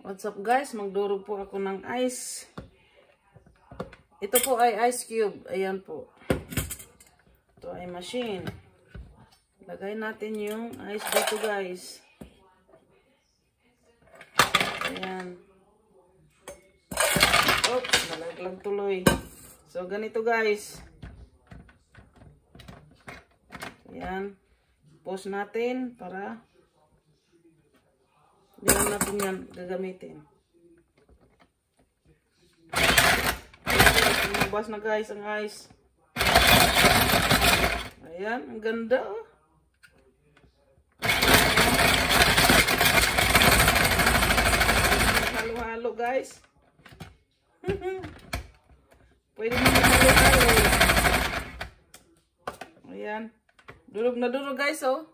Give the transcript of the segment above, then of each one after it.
What's up guys? Magdurog po ako ng ice. Ito po ay ice cube. Ayan po. Ito ay machine. Lagay natin yung ice dito guys. Ayan. Oops, nalaglag tuloy. So ganito guys. Ayan. Pause natin para hindi natin yan gagamitin. Lumabas na guys ang ice. Ayan, ang ganda oh. Halo-halo guys. Pwede mo halo-halo. Ayan. Durog na durog guys oh.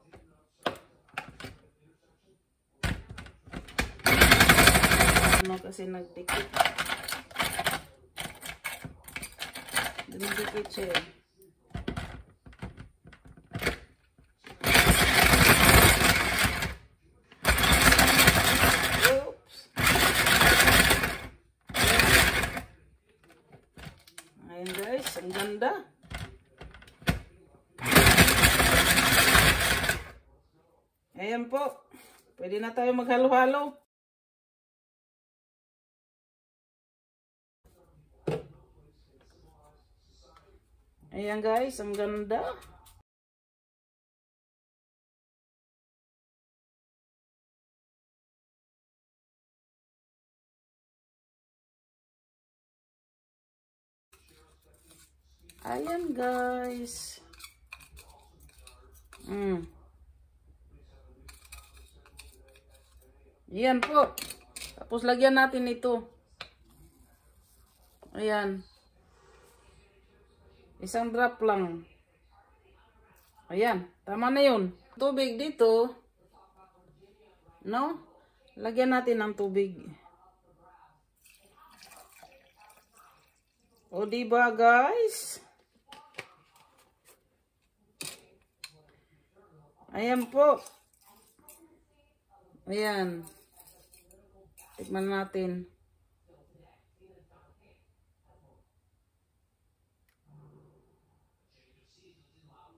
Ano kasi nagdikit. Dumidikit siya eh. Ang ganda. Ayan po. Pwede na tayo maghalo-halo. Ayan guys, ang ganda. Ayan guys. Mm. Ayan po. Tapos lagyan natin ito. Ayan. Isang drop lang. Ayan. Tama na yun. Tubig dito. No? Lagyan natin ng tubig. O diba guys? Ayan po. Ayan. Tikman natin.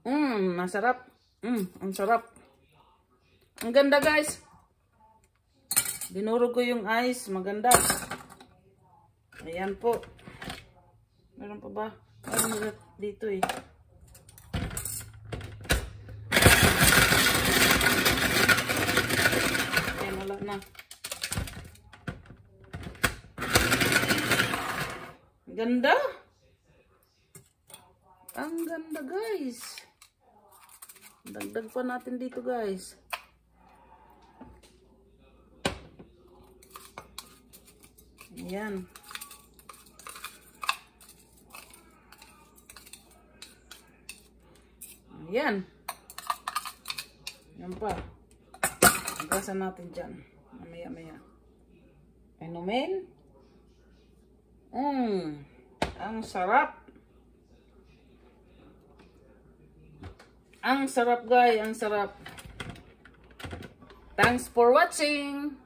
Mmm, masarap. Mmm, ang sarap. Ang ganda guys. Dinurog ko yung ice. Maganda. Ayan po. Meron pa ba? Meron dito eh. Ayan, wala na. Ganda. Ang ganda guys. Dagdag pa natin dito guys. Ayan. Ayan. Yan pa. Gasan natin dyan. Mamaya maya. Inumin. Mmm. Ang sarap. Ang sarap guys, ang sarap. Thanks for watching.